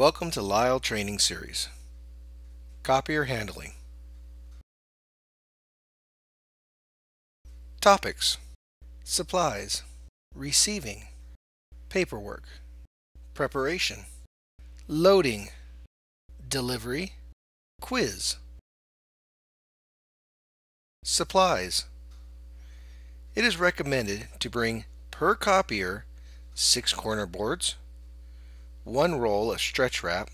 Welcome to Lile Training Series. Copier Handling. Topics. Supplies. Receiving. Paperwork. Preparation. Loading. Delivery. Quiz. Supplies. It is recommended to bring per copier six corner boards, one roll of stretch wrap,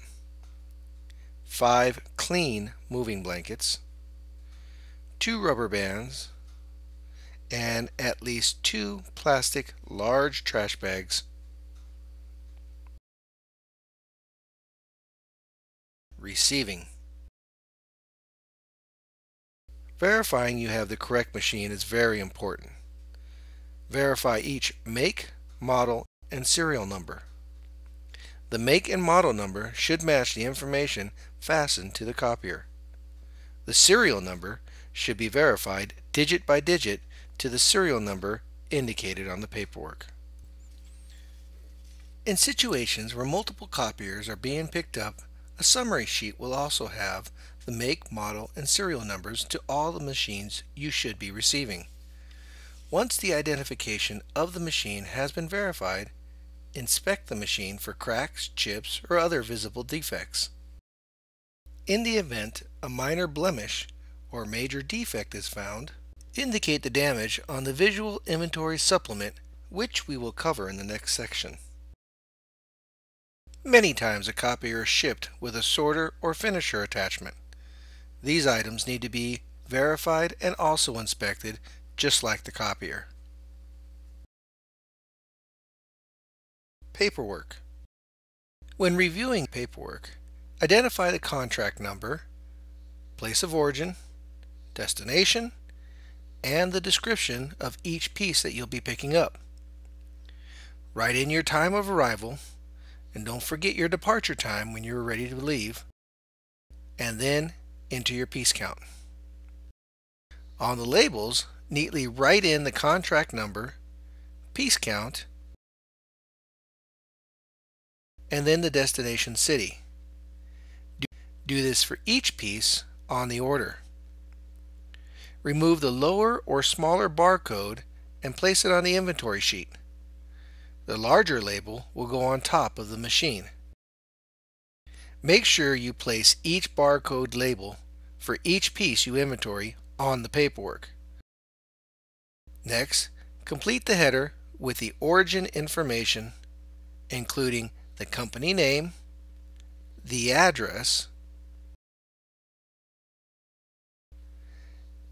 five clean moving blankets, two rubber bands, and at least two plastic large trash bags. Receiving. Verifying you have the correct machine is very important. Verify each make, model, and serial number. The make and model number should match the information fastened to the copier. The serial number should be verified digit by digit to the serial number indicated on the paperwork. In situations where multiple copiers are being picked up, a summary sheet will also have the make, model, and serial numbers to all the machines you should be receiving. Once the identification of the machine has been verified, inspect the machine for cracks, chips, or other visible defects. In the event a minor blemish or major defect is found, indicate the damage on the visual inventory supplement which we will cover in the next section. Many times a copier is shipped with a sorter or finisher attachment. These items need to be verified and also inspected just like the copier. Paperwork. When reviewing paperwork, identify the contract number, place of origin, destination, and the description of each piece that you'll be picking up. Write in your time of arrival, and don't forget your departure time when you're ready to leave, and then enter your piece count. On the labels, neatly write in the contract number, piece count, and then the destination city. Do this for each piece on the order. Remove the lower or smaller barcode and place it on the inventory sheet. The larger label will go on top of the machine. Make sure you place each barcode label for each piece you inventory on the paperwork. Next, complete the header with the origin information, including the company name, the address,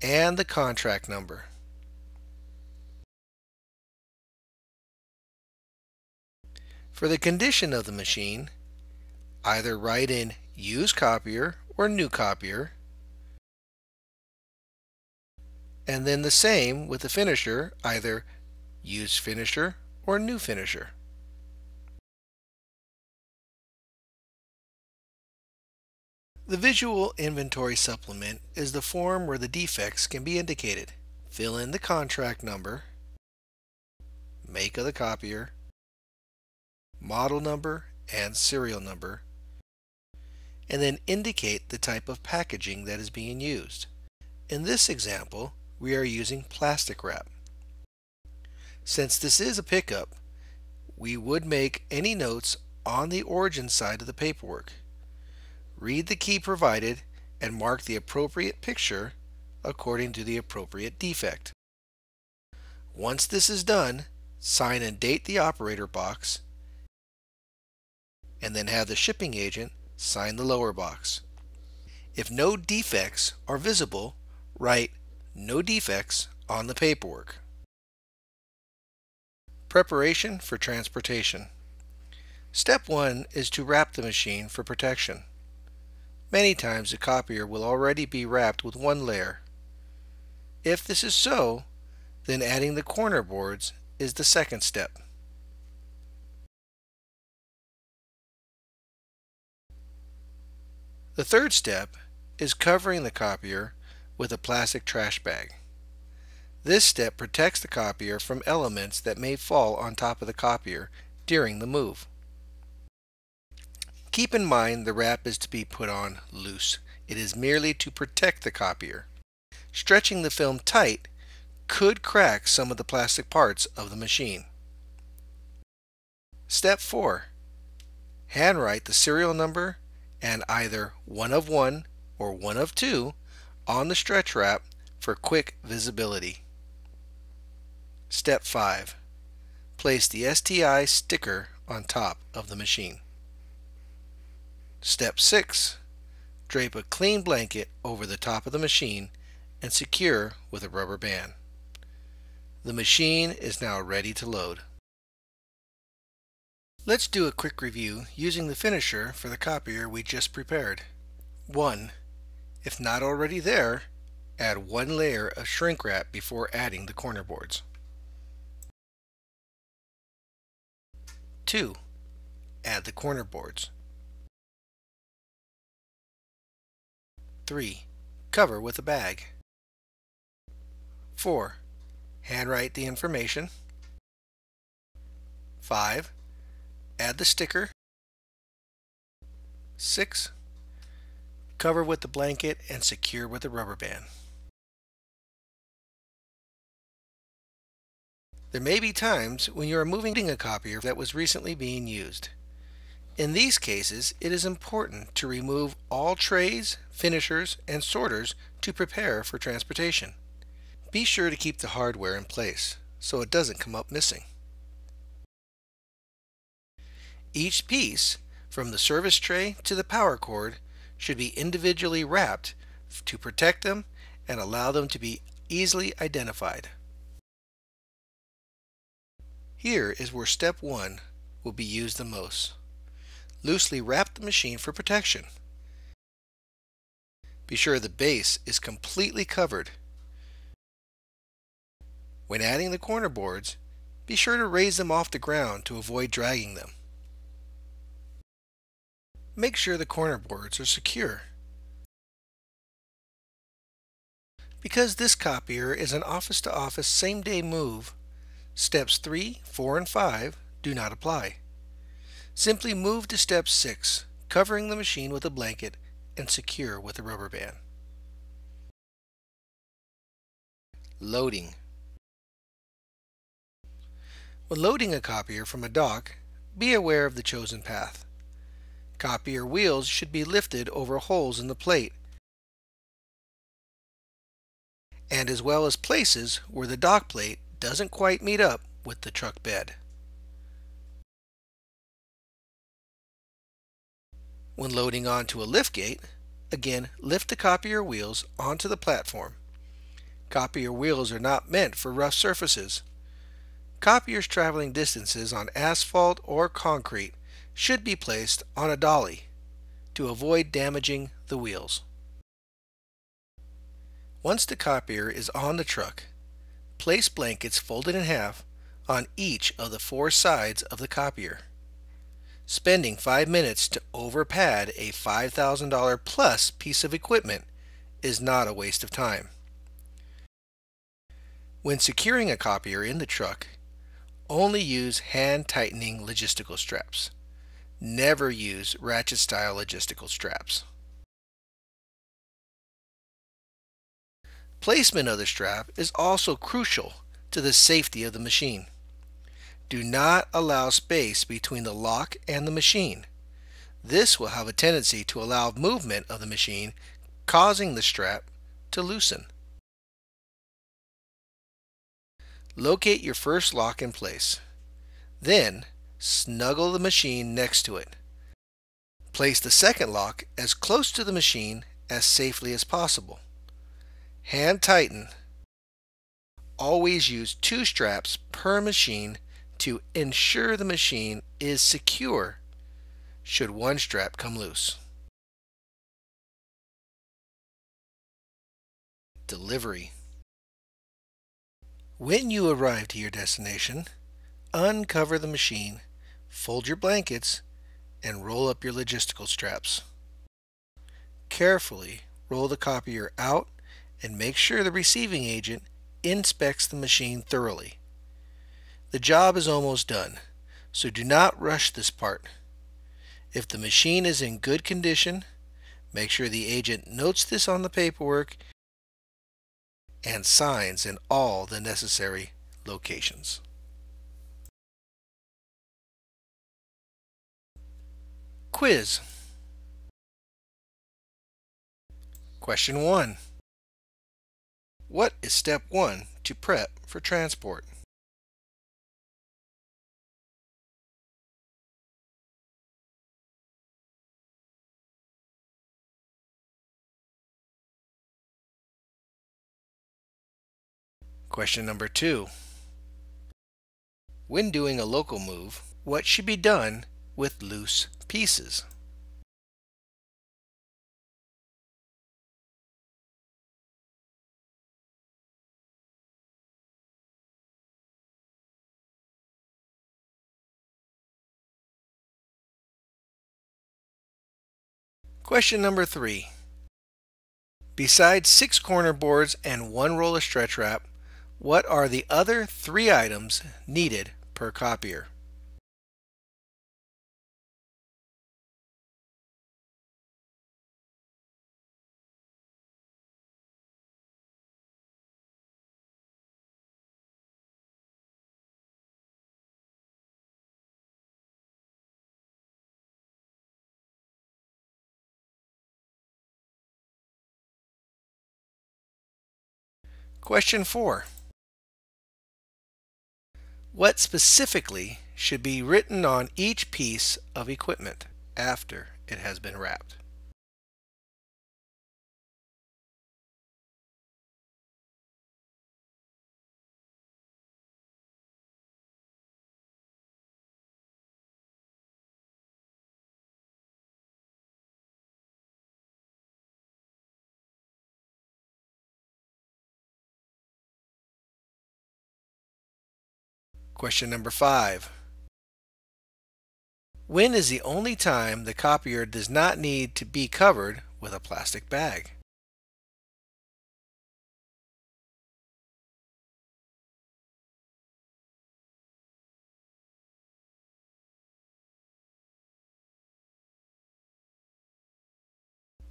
and the contract number. For the condition of the machine, either write in used copier or new copier and then the same with the finisher, either used finisher or new finisher. The visual inventory supplement is the form where the defects can be indicated. Fill in the contract number, make of the copier, model number and serial number, and then indicate the type of packaging that is being used. In this example, we are using plastic wrap. Since this is a pickup, we would make any notes on the origin side of the paperwork. Read the key provided and mark the appropriate picture according to the appropriate defect. Once this is done, sign and date the operator box and then have the shipping agent sign the lower box. If no defects are visible, write no defects on the paperwork. Preparation for transportation. Step 1 is to wrap the machine for protection. Many times the copier will already be wrapped with one layer. If this is so, then adding the corner boards is the second step. The third step is covering the copier with a plastic trash bag. This step protects the copier from elements that may fall on top of the copier during the move. Keep in mind the wrap is to be put on loose. It is merely to protect the copier. Stretching the film tight could crack some of the plastic parts of the machine. Step 4. Handwrite the serial number and either 1 of 1 or 1 of 2 on the stretch wrap for quick visibility. Step 5. Place the STI sticker on top of the machine. Step 6. Drape a clean blanket over the top of the machine and secure with a rubber band. The machine is now ready to load. Let's do a quick review using the finisher for the copier we just prepared. 1. If not already there, add one layer of shrink wrap before adding the corner boards. 2. Add the corner boards. 3. Cover with a bag. 4. Handwrite the information. 5. Add the sticker. 6. Cover with the blanket and secure with a rubber band. There may be times when you are moving a copier that was recently being used. In these cases, it is important to remove all trays, finishers, and sorters to prepare for transportation. Be sure to keep the hardware in place so it doesn't come up missing. Each piece, from the service tray to the power cord, should be individually wrapped to protect them and allow them to be easily identified. Here is where step 1 will be used the most. Loosely wrap the machine for protection. Be sure the base is completely covered when adding the corner boards, be sure to raise them off the ground to avoid dragging them. Make sure the corner boards are secure. Because this copier is an office-to-office same-day move, steps 3, 4, and 5 do not apply. Simply move to step 6, covering the machine with a blanket and secure with a rubber band. Loading when loading a copier from a dock, be aware of the chosen path. Copier wheels should be lifted over holes in the plate, and as well as places where the dock plate doesn't quite meet up with the truck bed. When loading onto a liftgate, again lift the copier wheels onto the platform. Copier wheels are not meant for rough surfaces. Copiers traveling distances on asphalt or concrete should be placed on a dolly to avoid damaging the wheels. Once the copier is on the truck, place blankets folded in half on each of the four sides of the copier. Spending five minutes to overpad a $5,000 plus piece of equipment is not a waste of time. When securing a copier in the truck, only use hand tightening logistical straps. Never use ratchet style logistical straps. Placement of the strap is also crucial to the safety of the machine. Do not allow space between the lock and the machine. This will have a tendency to allow movement of the machine, causing the strap to loosen. Locate your first lock in place. Then, snuggle the machine next to it. Place the second lock as close to the machine as safely as possible. Hand tighten. Always use two straps per machine to ensure the machine is secure should one strap come loose. Delivery when you arrive to your destination, uncover the machine, fold your blankets, and roll up your logistical straps. Carefully roll the copier out and make sure the receiving agent inspects the machine thoroughly. The job is almost done, so do not rush this part. If the machine is in good condition, make sure the agent notes this on the paperwork and signs in all the necessary locations. Quiz Question 1 What is step 1 to prep for transport? Question number 2 When doing a local move, what should be done with loose pieces? Question number three. Besides six corner boards and one roll of stretch wrap, what are the other three items needed per copier? Question 4. What specifically should be written on each piece of equipment after it has been wrapped? Question number five. When is the only time the copier does not need to be covered with a plastic bag?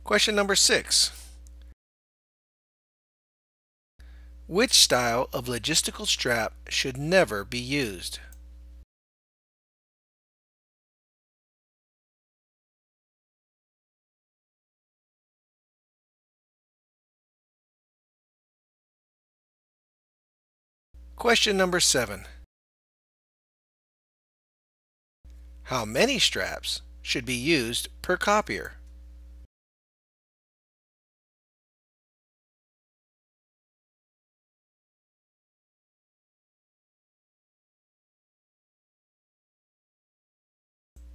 Question number six. Which style of logistical strap should never be used? Question number 7. How many straps should be used per copier?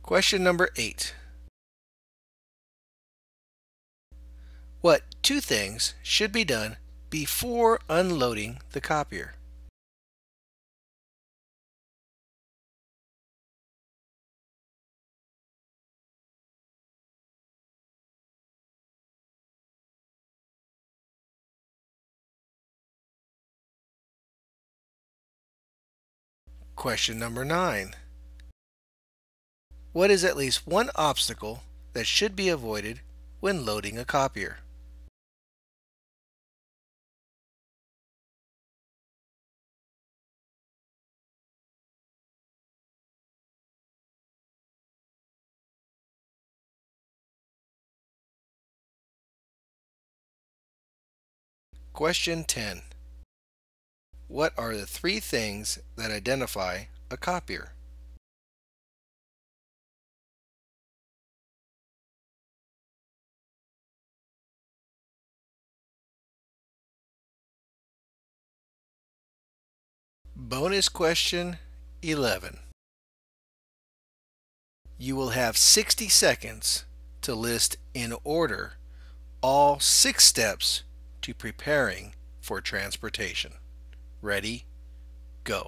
Question number 8. What two things should be done before unloading the copier? Question number 9. What is at least one obstacle that should be avoided when loading a copier? Question 10. What are the three things that identify a copier? Bonus question 11. You will have 60 seconds to list in order all six steps to preparing for transportation. Ready? Go.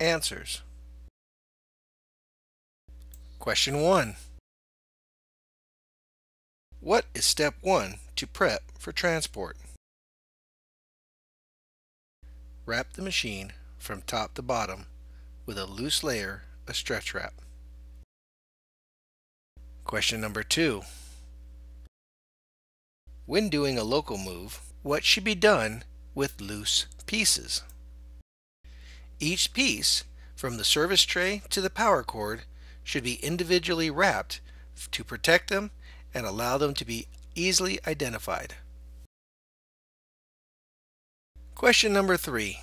Answers. Question 1. What is step 1 to prep for transport? Wrap the machine from top to bottom with a loose layer of stretch wrap. Question number 2. When doing a local move, what should be done with loose pieces? Each piece, from the service tray to the power cord, should be individually wrapped to protect them and allow them to be easily identified. Question number three.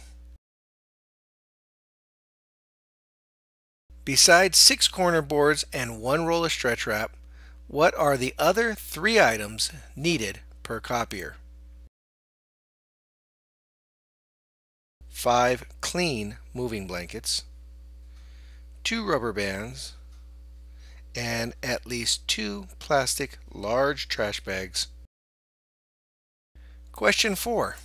Besides six corner boards and one roll of stretch wrap, what are the other three items needed per copier? Five clean moving blankets, two rubber bands, and at least two plastic large trash bags. Question 4.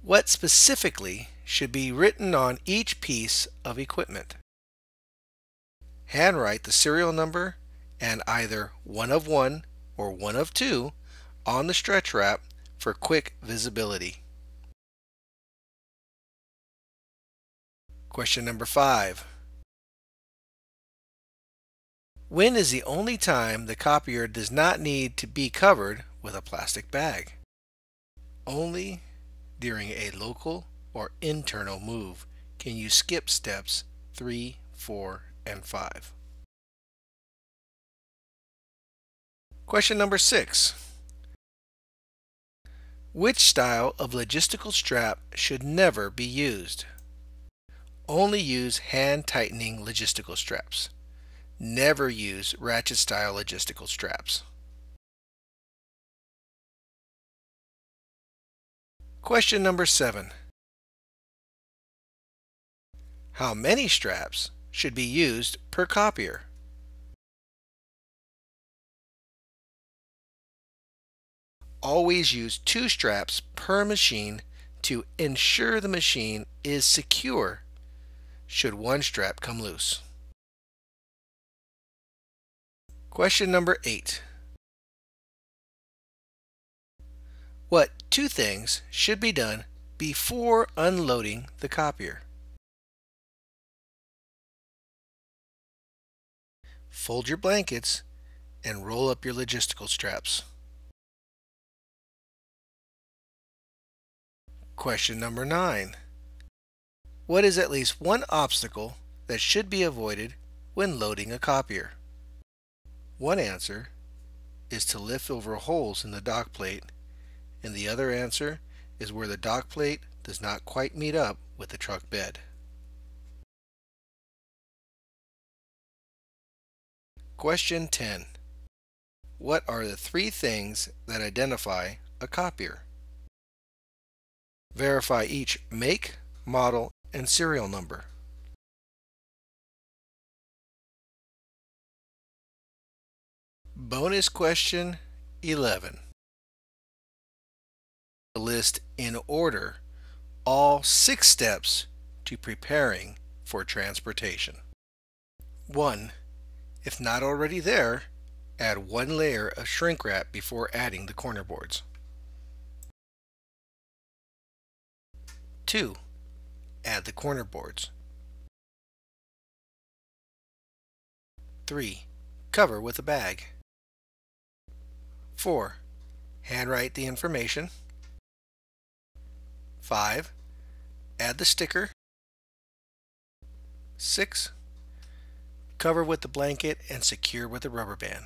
What specifically should be written on each piece of equipment? Handwrite the serial number and either one of one or one of two on the stretch wrap for quick visibility. Question number 5. When is the only time the copier does not need to be covered with a plastic bag? Only during a local or internal move can you skip steps 3, 4, and 5. Question number 6. Which style of logistical strap should never be used? Only use hand tightening logistical straps. Never use ratchet style logistical straps. Question number 7. How many straps should be used per copier? Always use two straps per machine to ensure the machine is secure should one strap come loose. Question number 8. What two things should be done before unloading the copier? Fold your blankets and roll up your logistical straps. Question number 9. What is at least one obstacle that should be avoided when loading a copier? One answer is to lift over holes in the dock plate, and the other answer is where the dock plate does not quite meet up with the truck bed. Question 10. What are the three things that identify a copier? Verify each make, model, and serial number. Bonus question 11. List in order all six steps to preparing for transportation. 1. If not already there, add one layer of shrink wrap before adding the corner boards. 2. Add the corner boards. 3. Cover with a bag. 4. Handwrite the information. 5. Add the sticker. 6. Cover with the blanket and secure with a rubber band.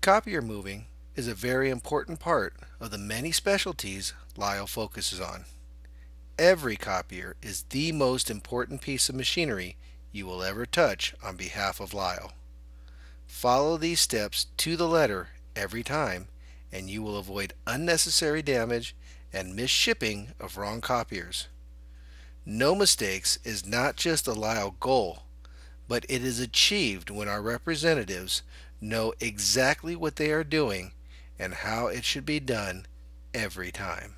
Copier moving is a very important part of the many specialties Lile focuses on. Every copier is the most important piece of machinery you will ever touch on behalf of Lile. Follow these steps to the letter every time and you will avoid unnecessary damage and misshipping of wrong copiers. No mistakes is not just a Lile goal, but it is achieved when our representatives know exactly what they are doing and how it should be done every time.